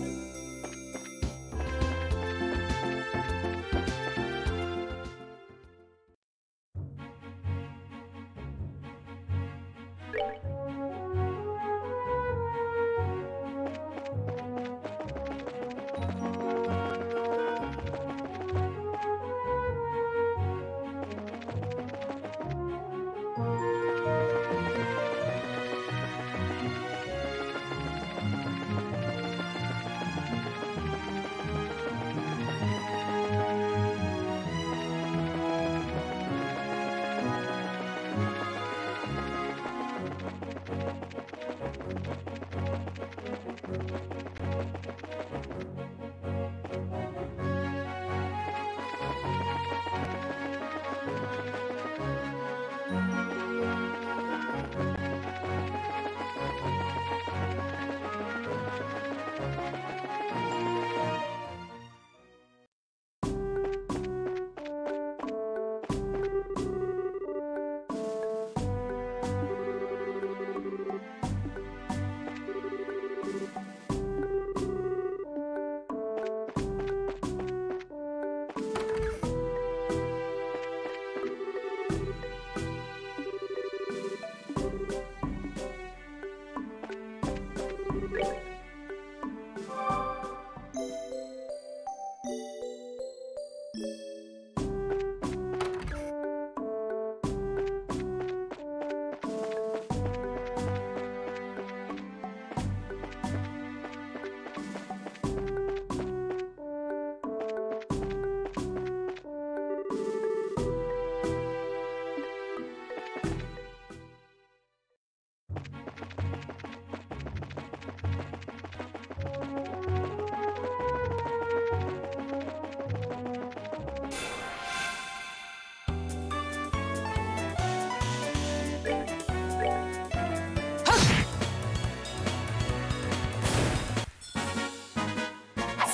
you.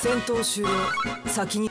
戦闘終了。先に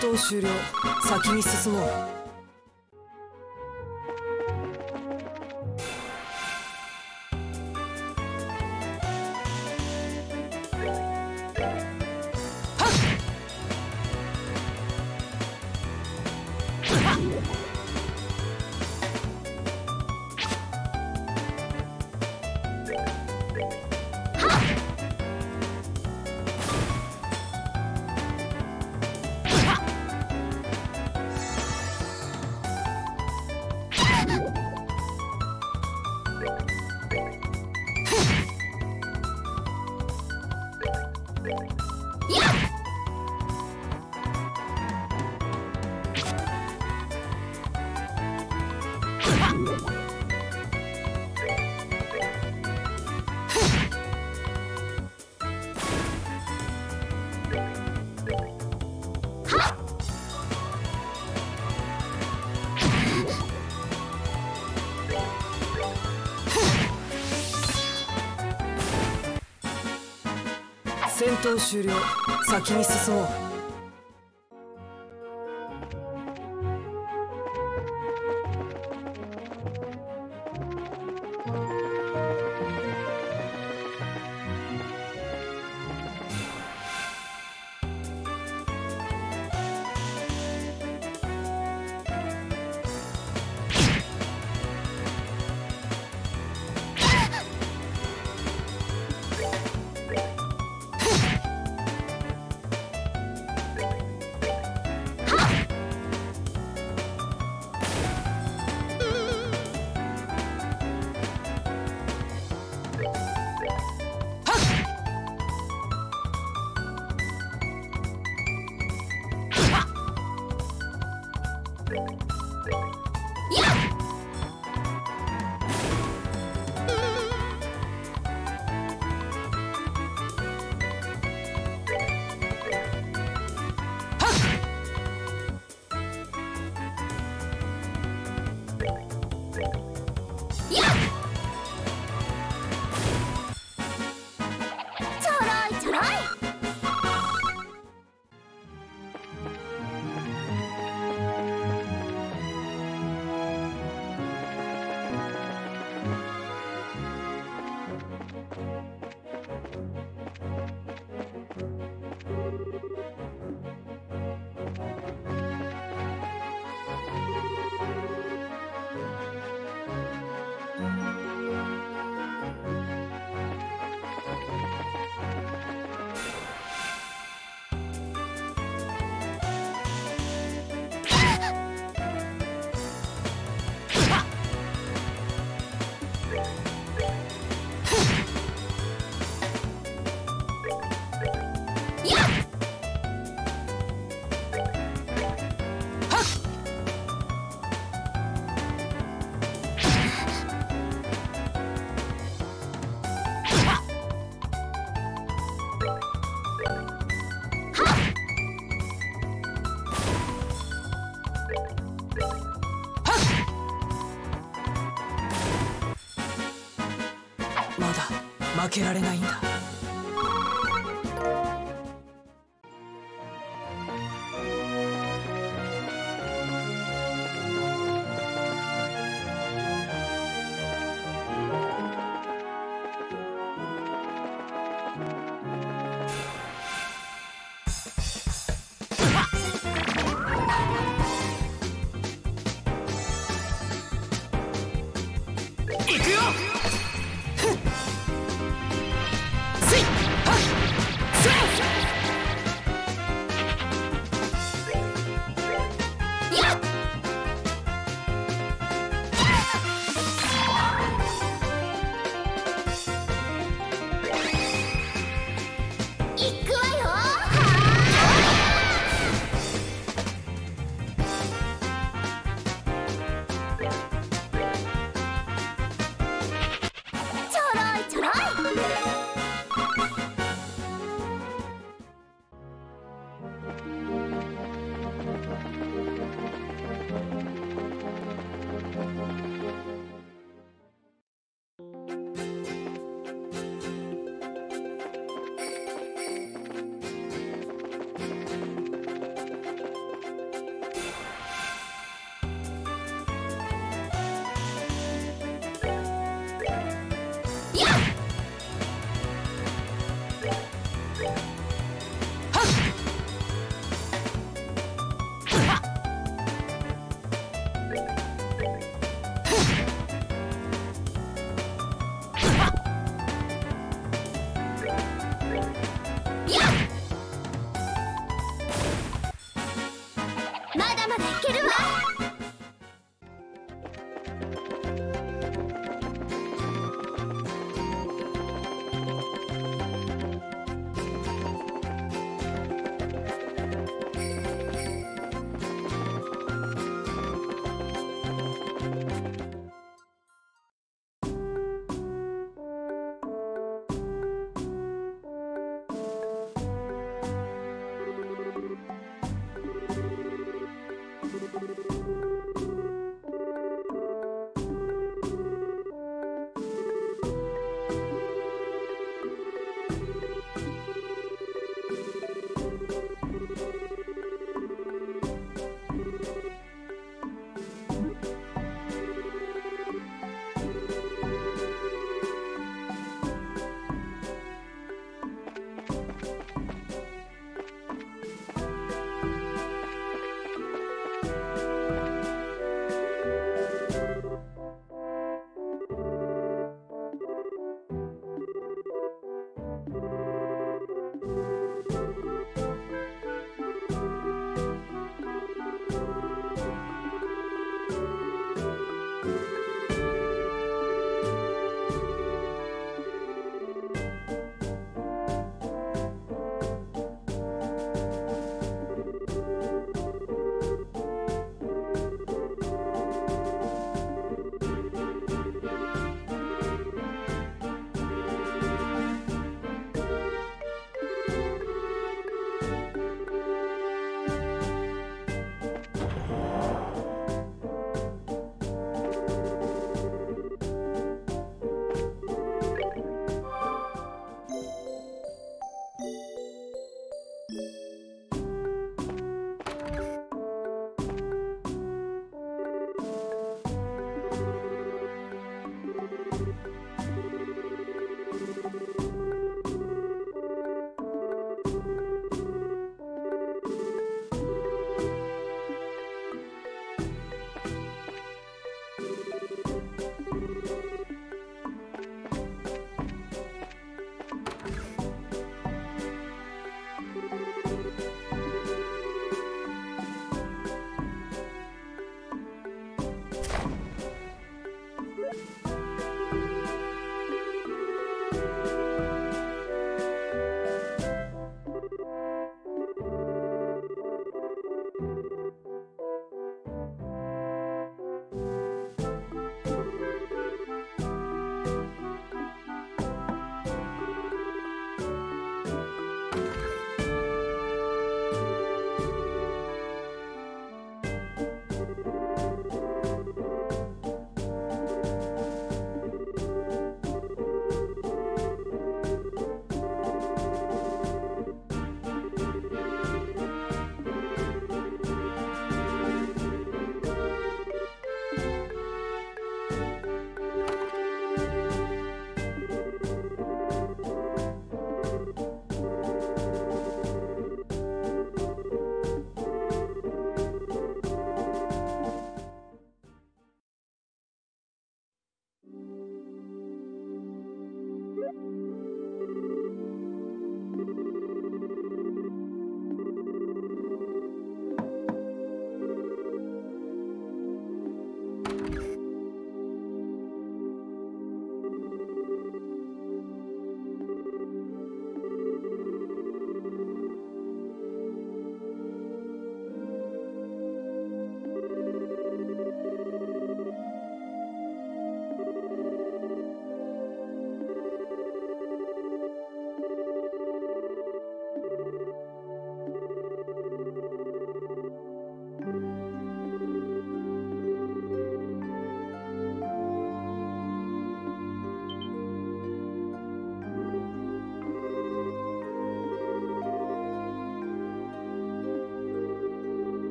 闘終了。先に進もう。闘終了。先に進もう。けられないんだ。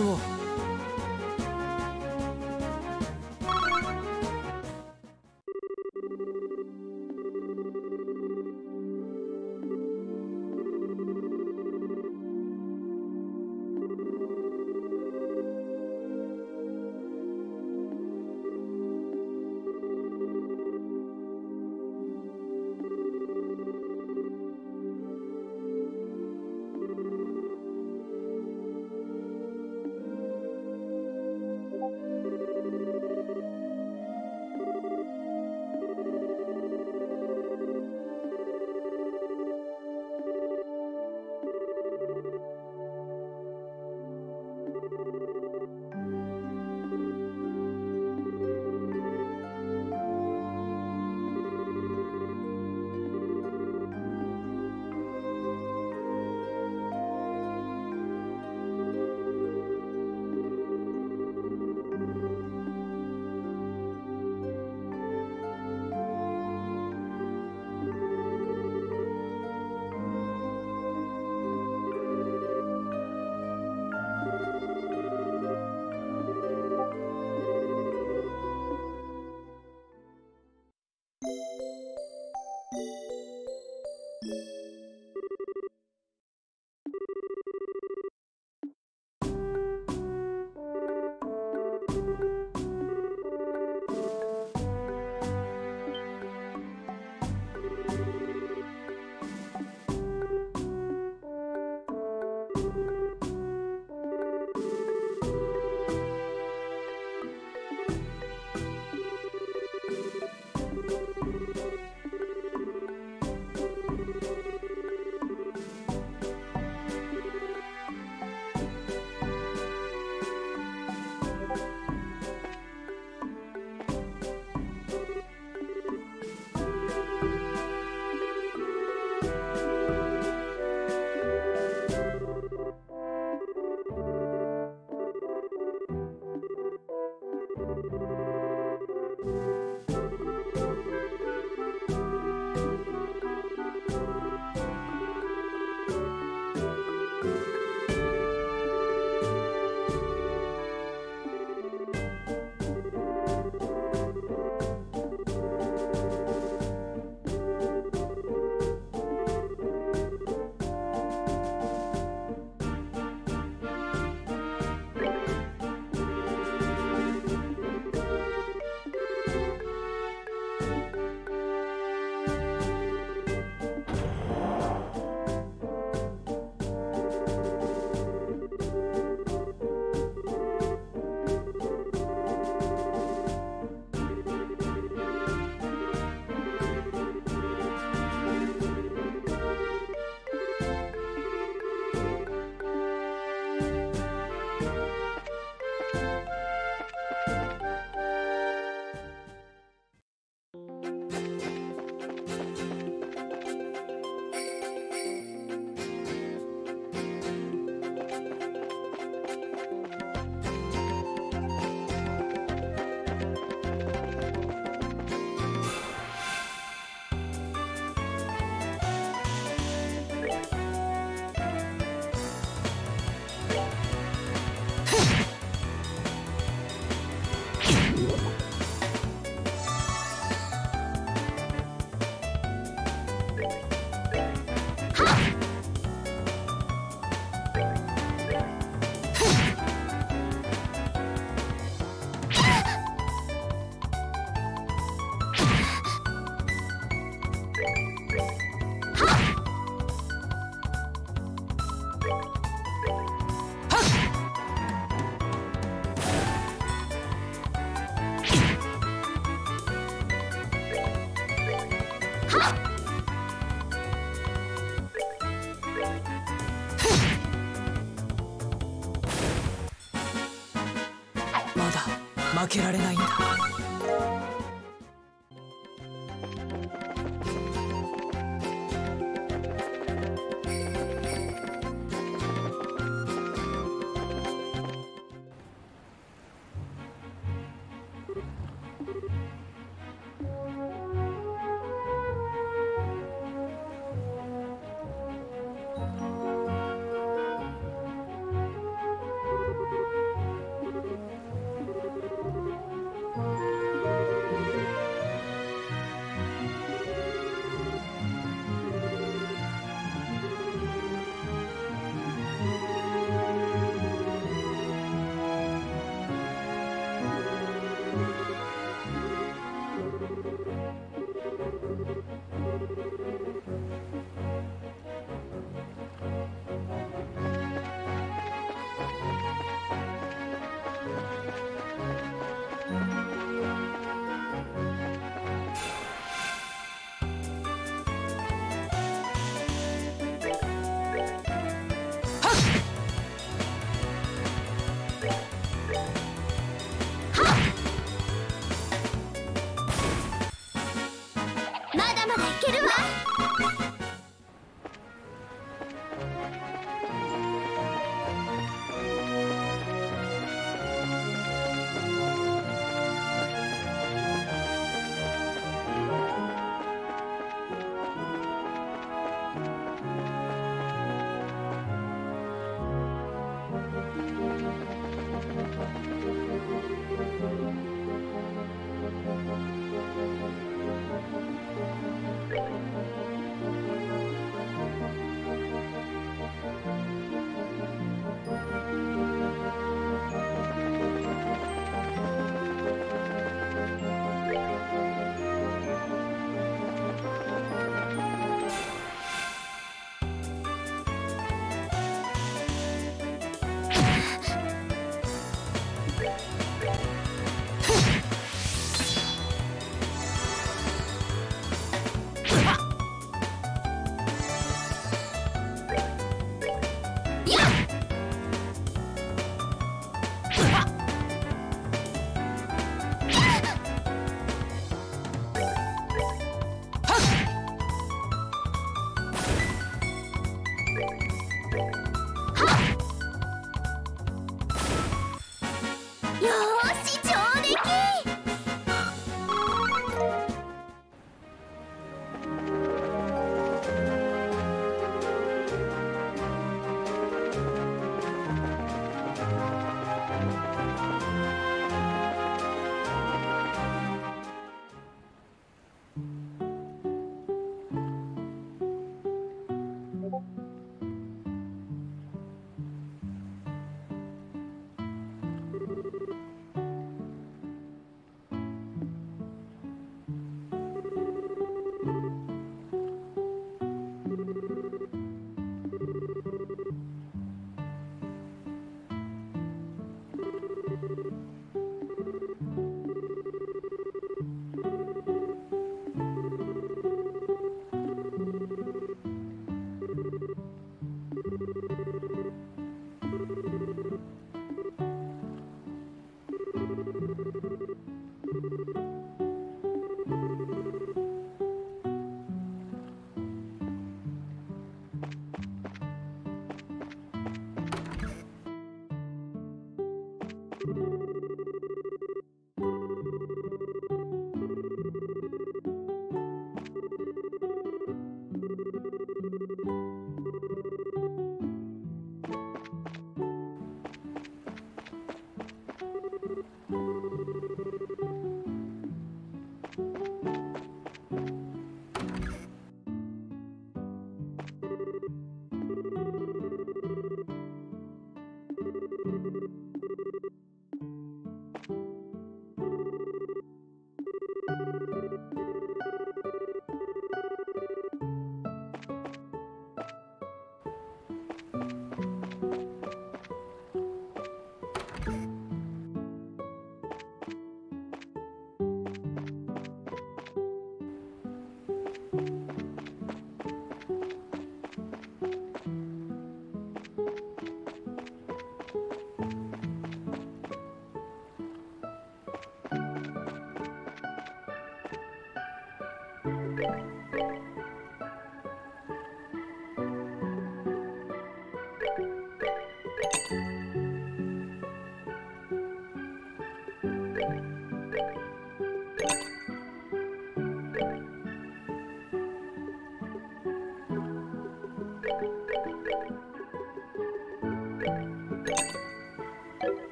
先に進けられない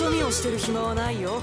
そ見をしてる暇はないよ。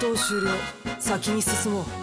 闘終了。先に進もう。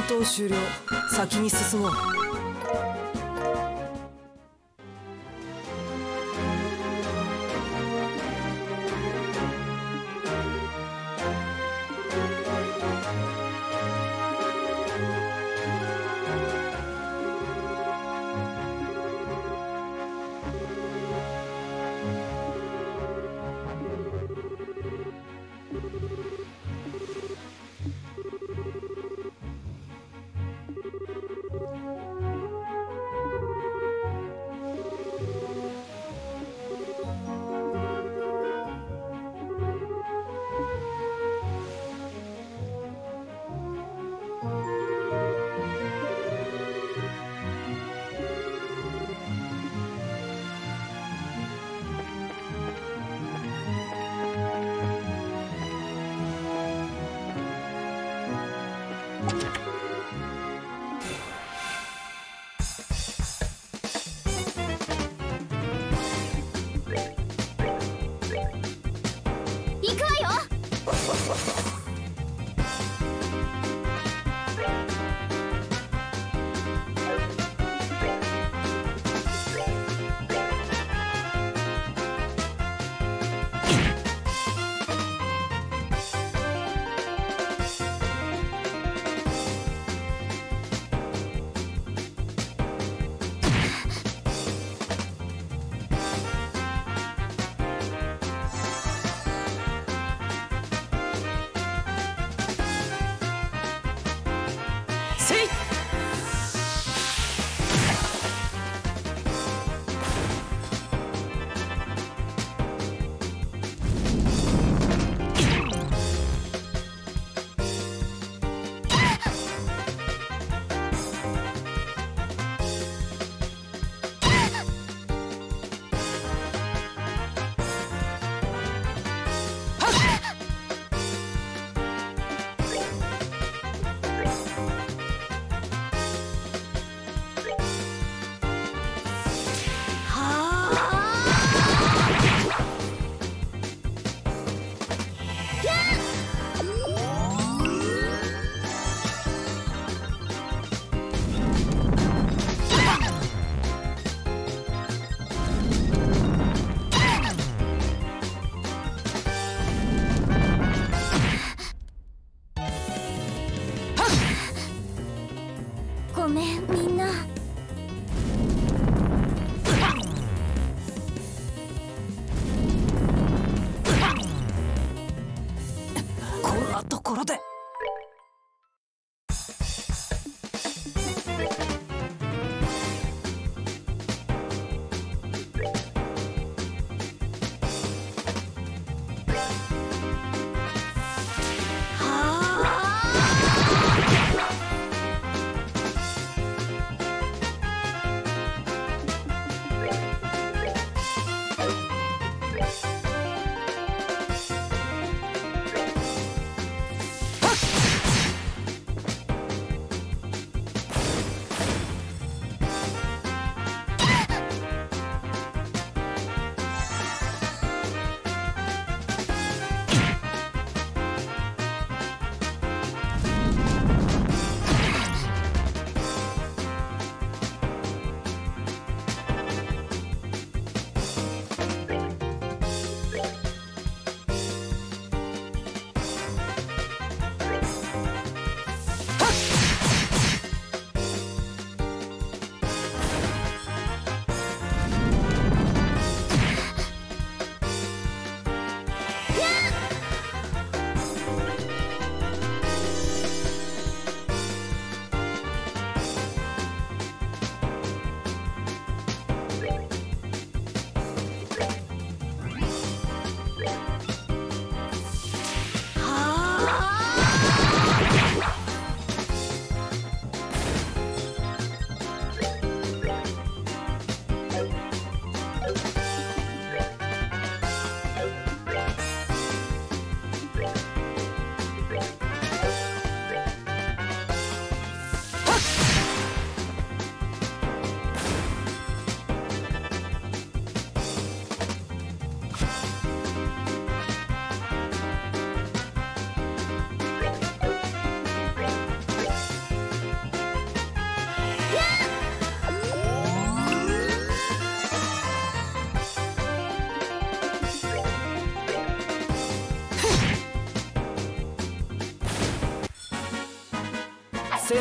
戦闘終了。先に進もう。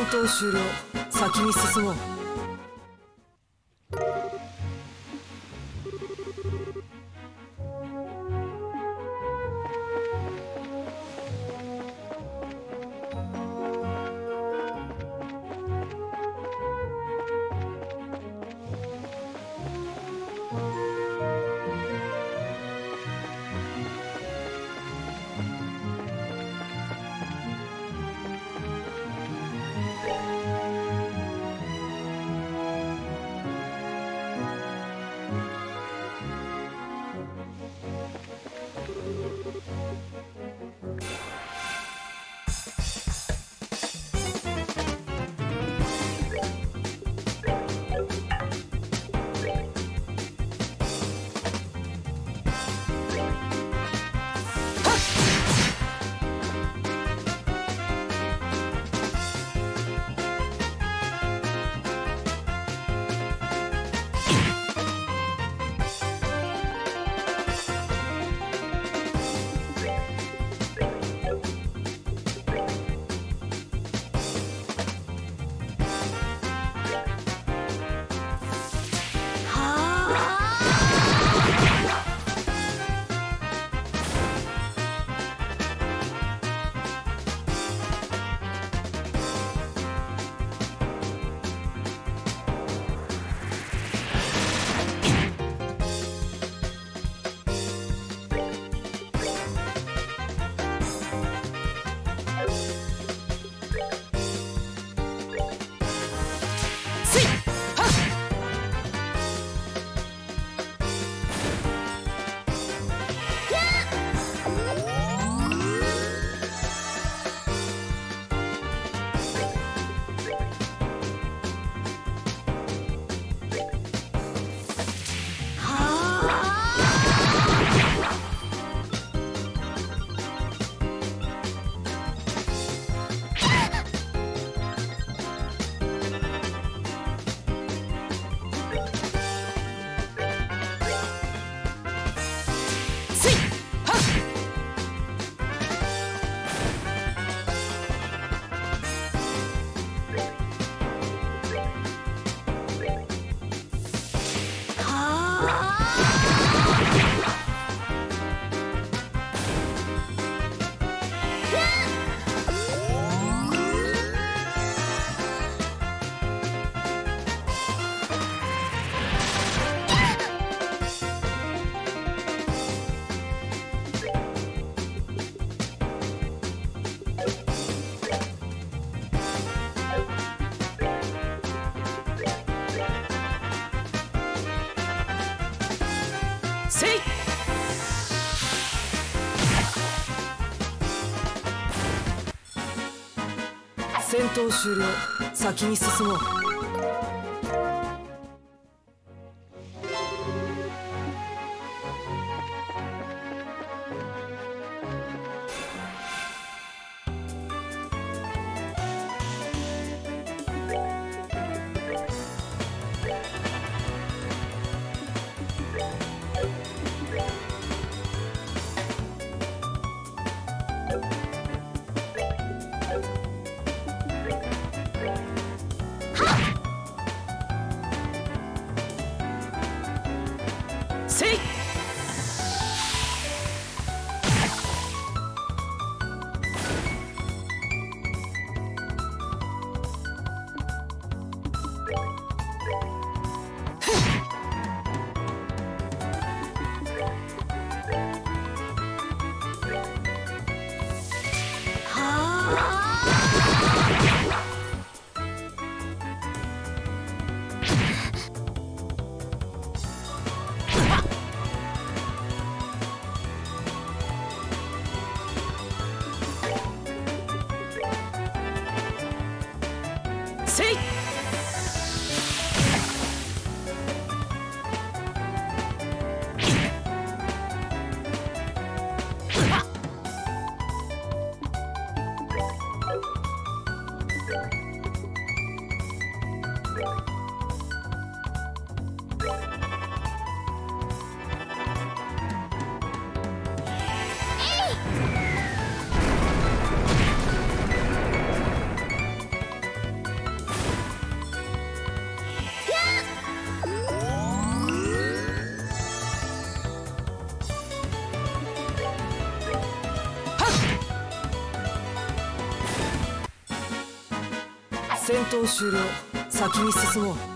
闘終了。先に進もう。闘終了。先に進もう。闘終了。先に進もう。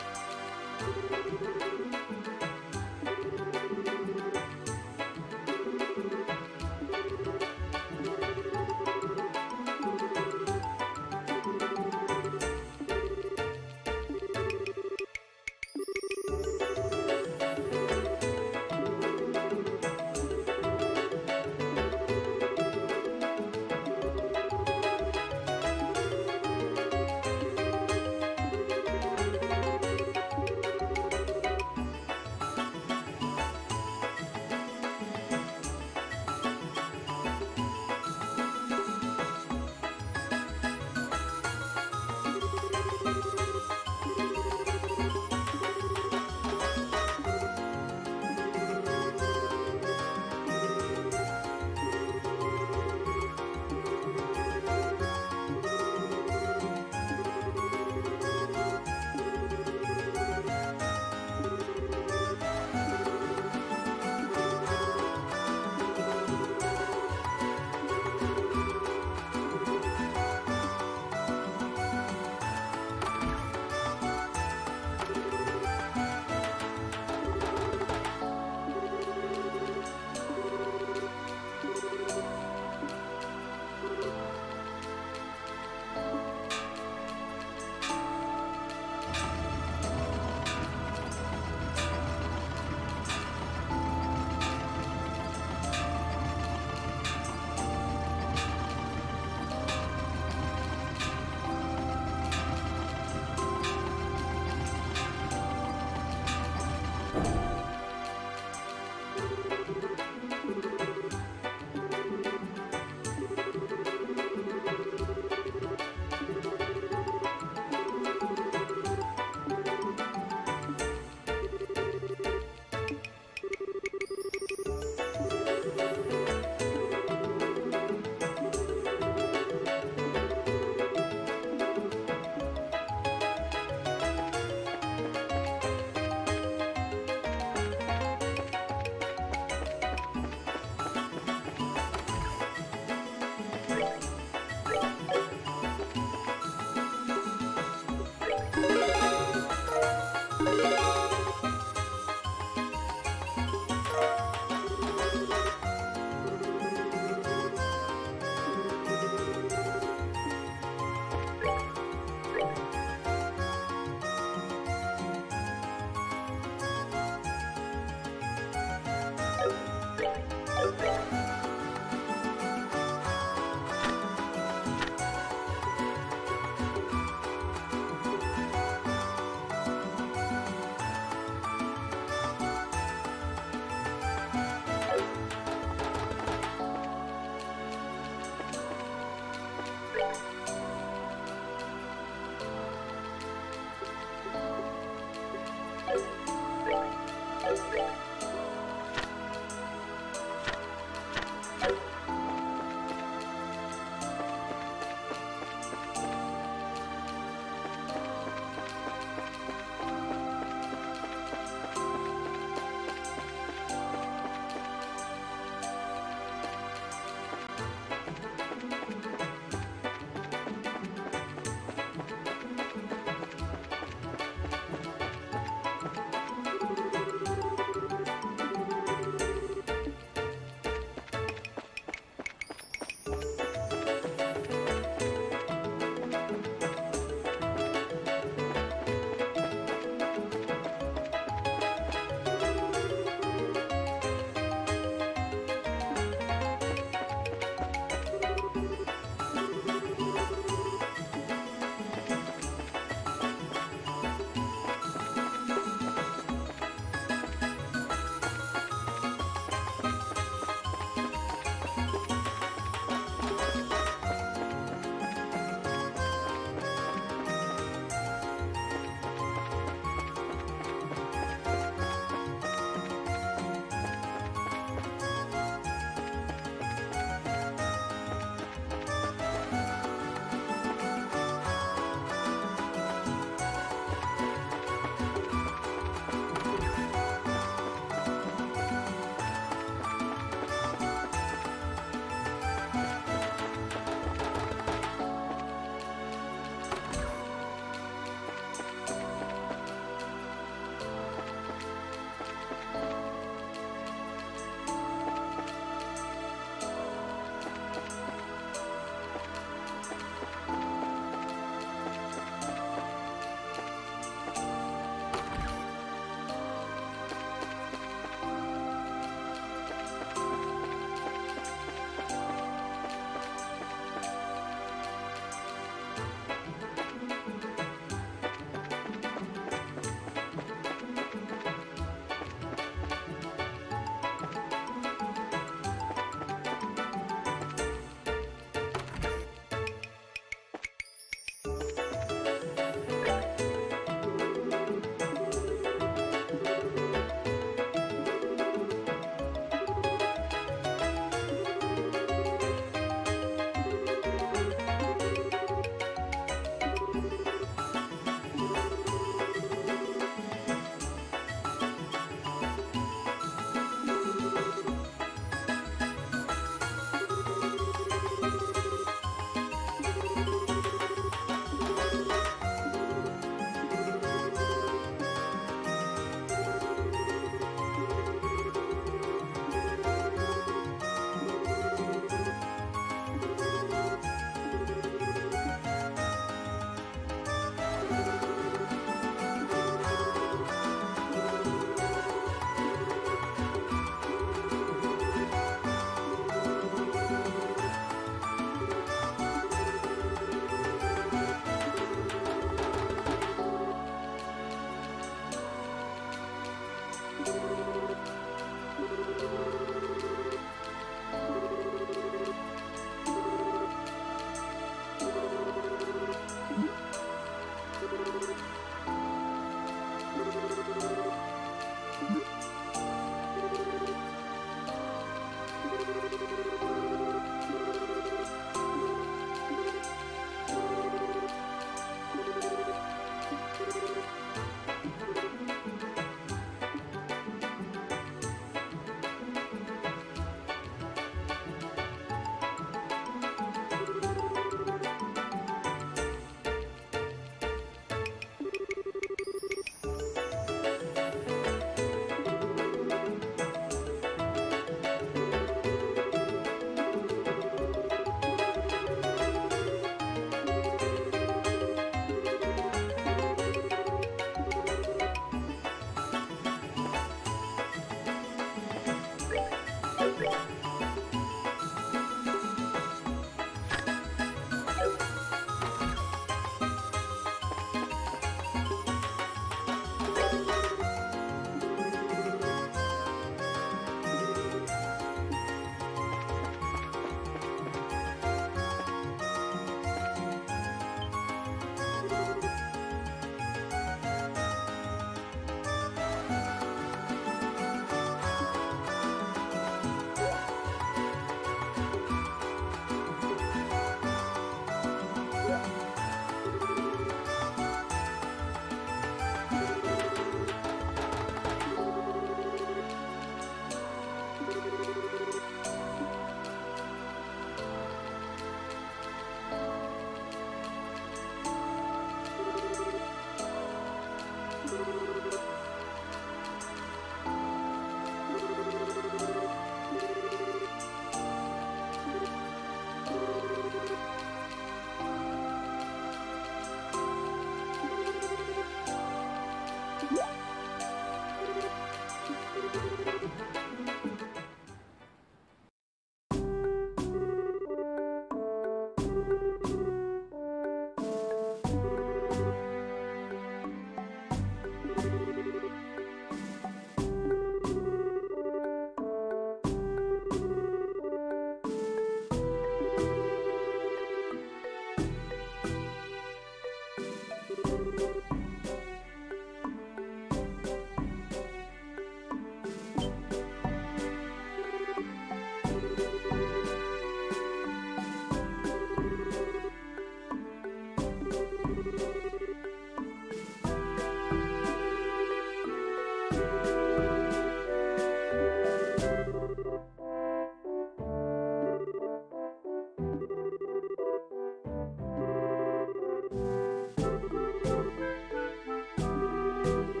Bye.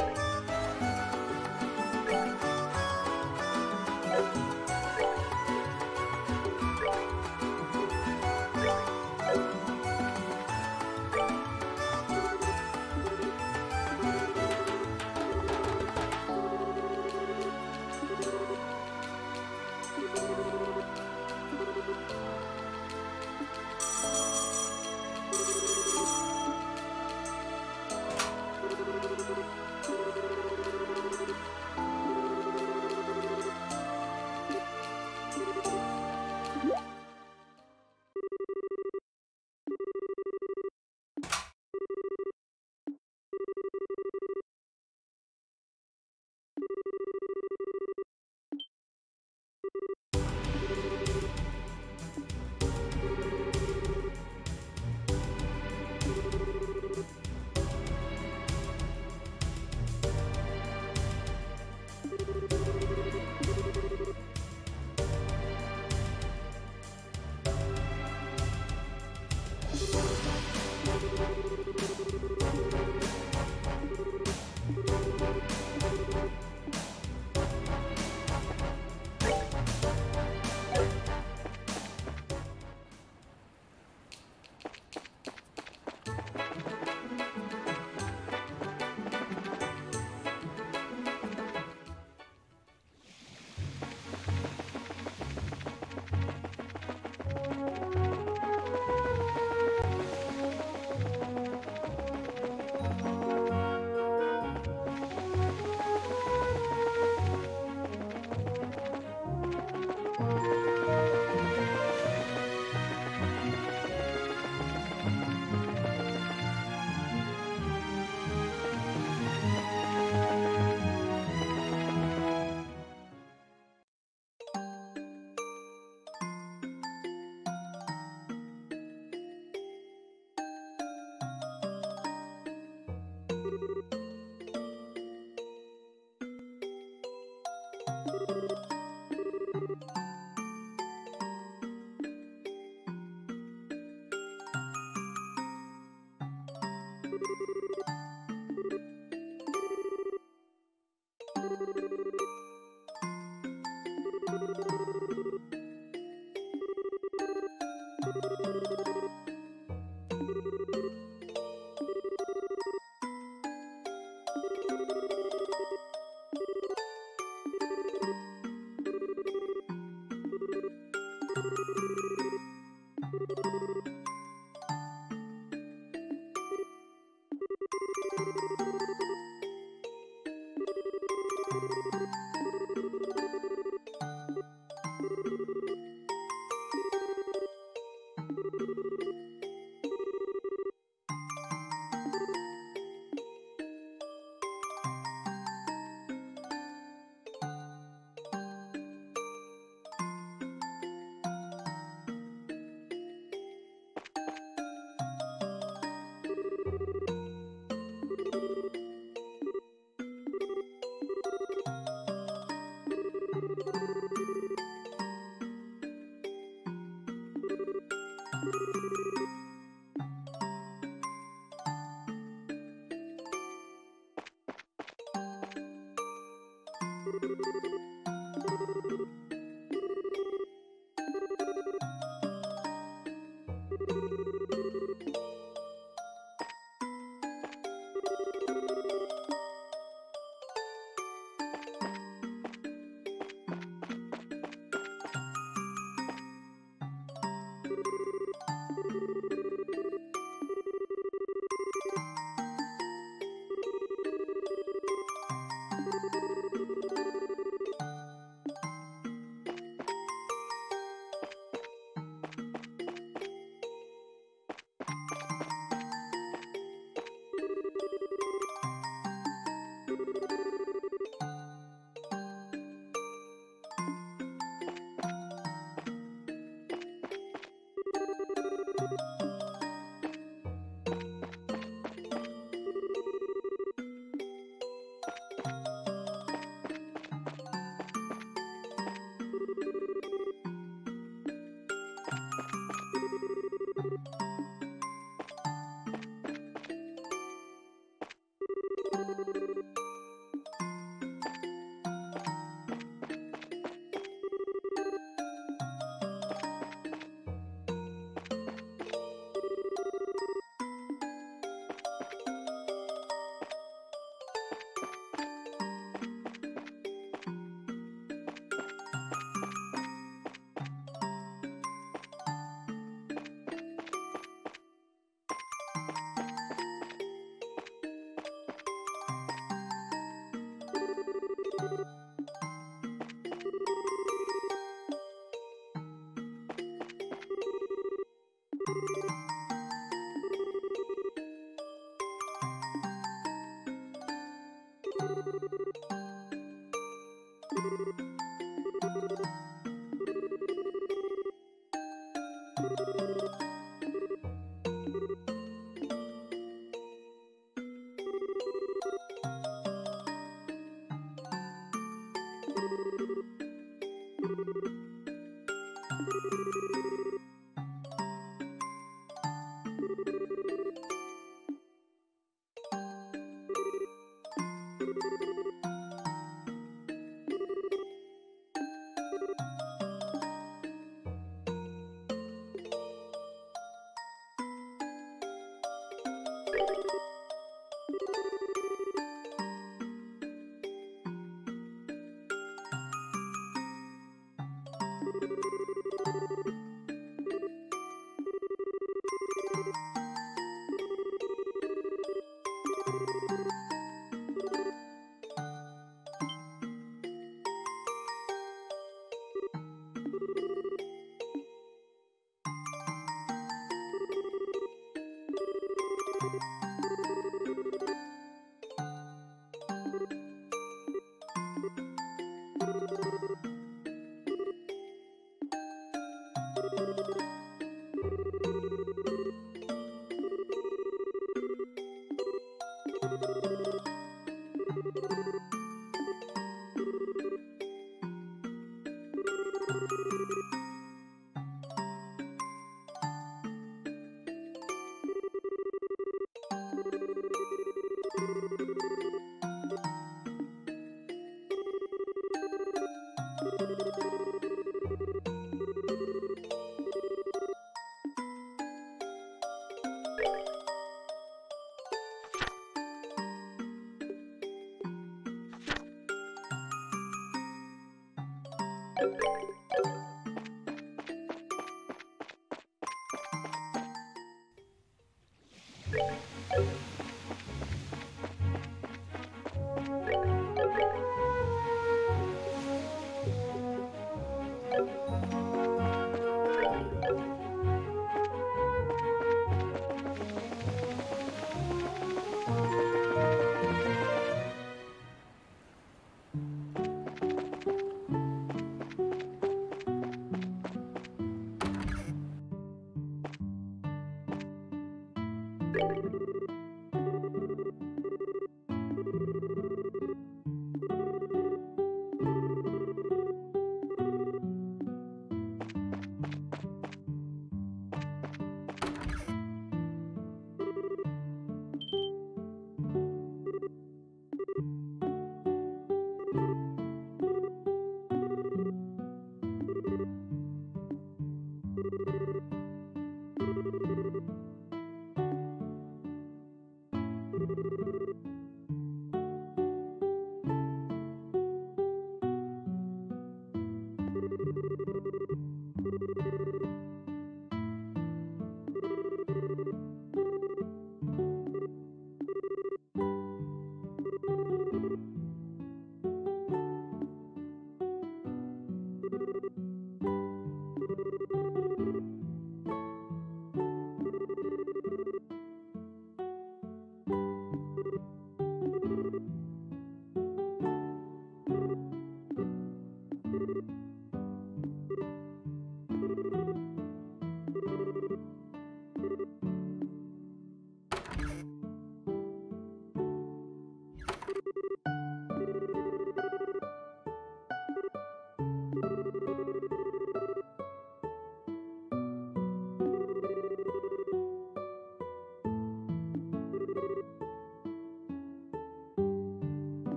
Bye.